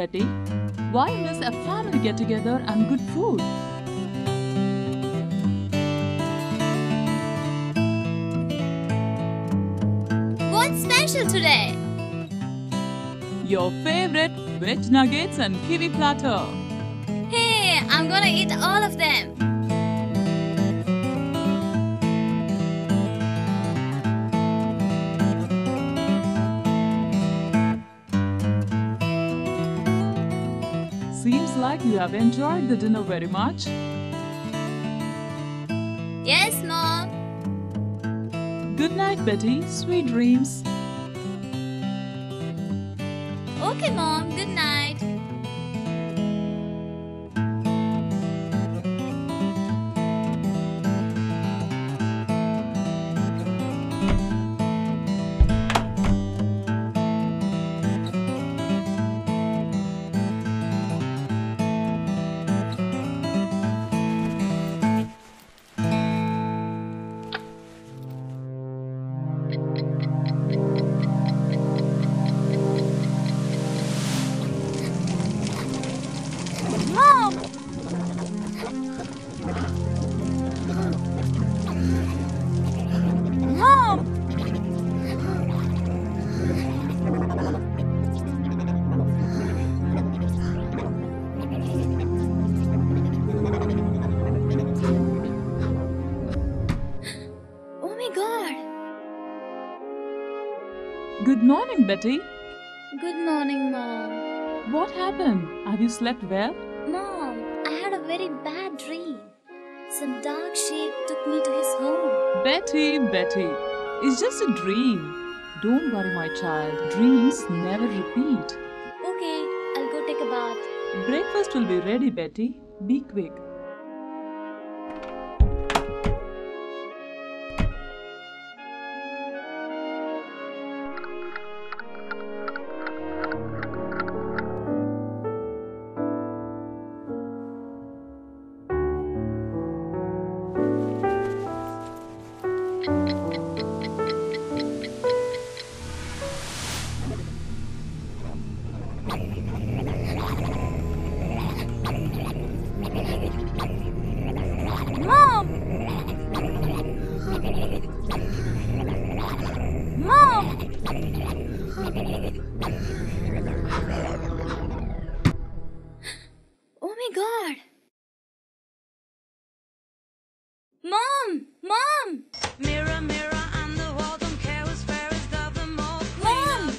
Betty. Why miss a family get together and good food? What's special today? Your favorite veg nuggets and kiwi platter. Hey, I'm gonna eat all of them. Seems like you have enjoyed the dinner very much. Yes, Mom. Good night, Betty. Sweet dreams. Okay, Mom. Good night. Good morning, Betty. Good morning, Mom. What happened? Have you slept well? Mom, I had a very bad dream. Some dark shape took me to his home. Betty, Betty, it's just a dream. Don't worry, my child. Dreams never repeat. Okay, I'll go take a bath. Breakfast will be ready, Betty. Be quick. Oh my god! Mom! Mom! Mirror, mirror on the wall, don't care who's fairest of them all. Mom!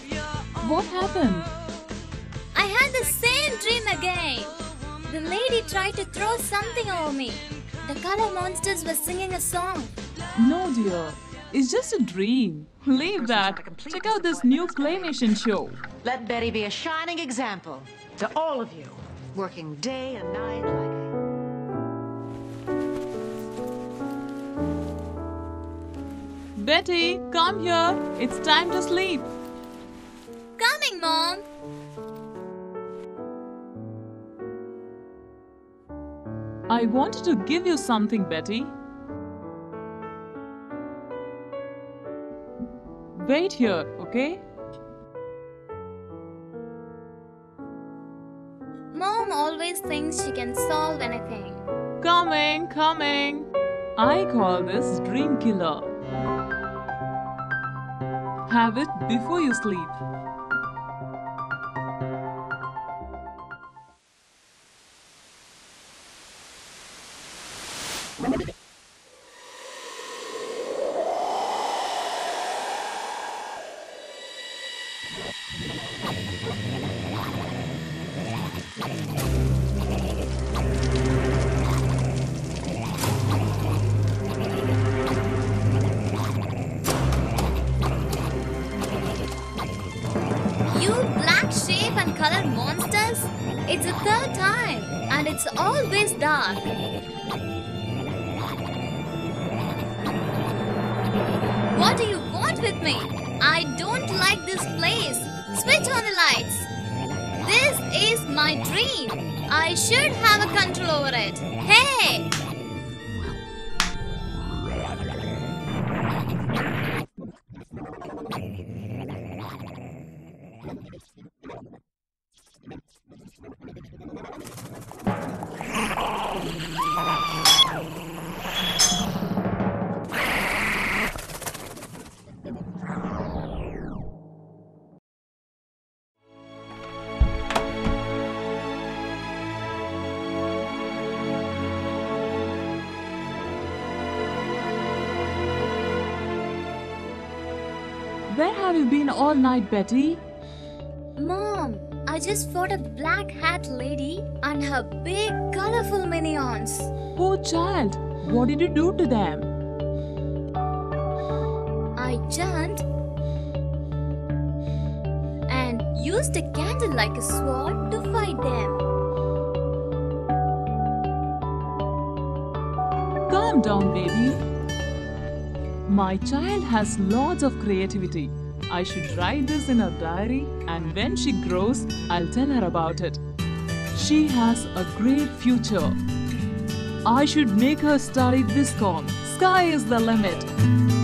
What happened? I had the same dream again. The lady tried to throw something over me. The color monsters were singing a song. No, dear. It's just a dream. Leave that. Check out this new Claymation show. Let Betty be a shining example to all of you, working day and night like. Betty, come here. It's time to sleep. Coming, Mom! I wanted to give you something, Betty. Wait here, okay? Mom always thinks she can solve anything. Coming, coming. I call this Dream Killer. Have it before you sleep. You black shape and color monsters? It's the third time, and it's always dark. Me? I don't like this place. Switch on the lights. This is my dream. I should have a control over it. Hey! Where have you been all night, Betty? Mom, I just fought a black hat lady and her big colorful minions. Poor child, what did you do to them? I jumped and used a candle like a sword to fight them. Calm down, baby. My child has lots of creativity. I should write this in her diary, and when she grows, I'll tell her about it. She has a great future. I should make her study Viscom. Sky is the limit.